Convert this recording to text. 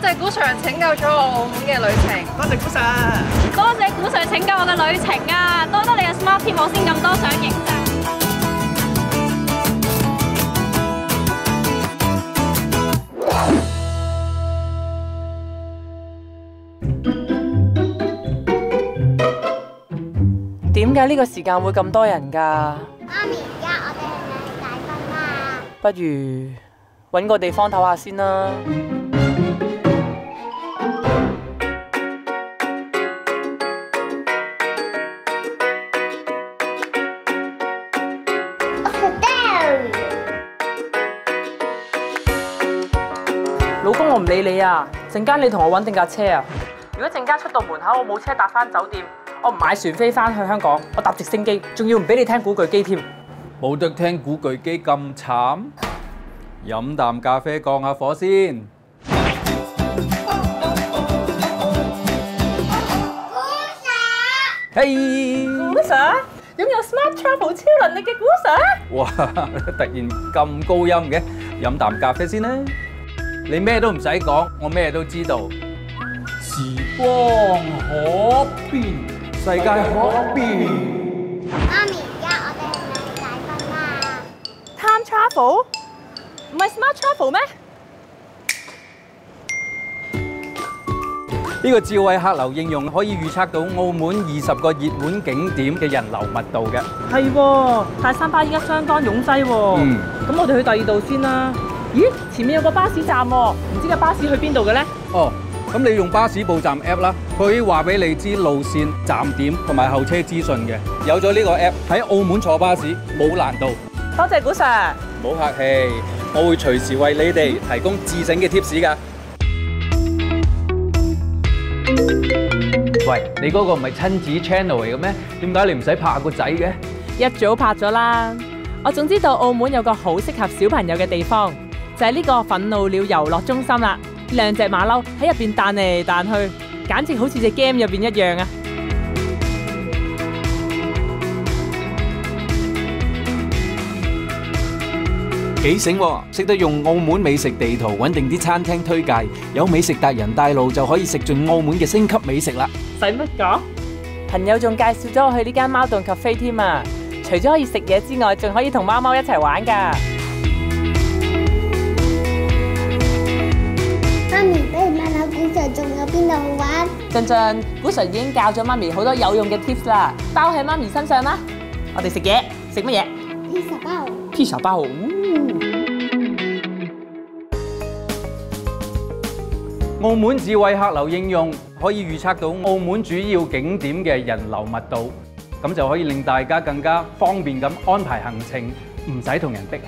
謝股 Sir 拯救咗我澳門嘅旅程。多謝股 Sir。多謝股 Sir 拯救我嘅旅程啊！多得你嘅 Smart Team，我先咁多相影相。點解呢個時間會咁多人㗎？媽咪，而家我哋係咪去大分啊？不如揾個地方唞下先啦。老公，我唔理你啊！陣間你同我揾定架車啊！如果陣間出到門口我冇車搭翻酒店，我唔買船飛翻去香港，我搭直升機，仲要唔俾你聽古巨基添。冇得聽古巨基咁慘，飲啖咖啡降下火先。嘿，古 Sir，擁有 Smart Travel 超能力嘅古 Sir。哇！突然咁高音嘅，飲啖咖啡先啦。你咩都唔使講，我咩都知道。時光可變，世界可變。媽咪，而家我哋係咪去大分啊？Time Travel 唔係 Smart Travel 咩？呢個智慧客流應用可以預測到澳門二十個熱門景點嘅人流密度嘅。係喎，大三巴依家相當擁擠喎。嗯咁我哋去第二度先啦。咦，前面有個巴士站喎，唔知架巴士去邊度嘅咧？哦，咁你用巴士報站 app 啦，佢可以話俾你知路線、站點同埋候車資訊嘅。有咗呢個 app 喺澳門坐巴士冇難度，多謝古 Sir。唔好客氣，我會隨時為你哋提供自省嘅 tips 㗎。喂，你嗰個唔係親子 channel 嚟嘅咩？點解你唔使拍下個仔嘅？一早拍咗啦。我總知道澳門有個好適合小朋友嘅地方，就係呢個憤怒鳥遊樂中心啦。兩隻馬騮喺入邊彈嚟彈去，簡直好似隻 game 入邊一樣啊！幾醒喎，識得用澳門美食地圖揾定啲餐廳推介，有美食達人帶路就可以食盡澳門嘅星級美食啦。使乜講？朋友仲介紹咗我去呢間貓洞 cafe 添啊！除咗可以食嘢之外，仲可以同貓貓一齊玩㗎。邊度玩？俊俊，古 Sir 已經教咗媽咪好多有用嘅 tips 啦，包喺媽咪身上啦。我哋食嘢，食乜嘢？披薩包。披薩包。澳門智慧客流應用可以預測到澳門主要景點嘅人流密度，咁就可以令大家更加方便咁安排行程，唔使同人逼啦。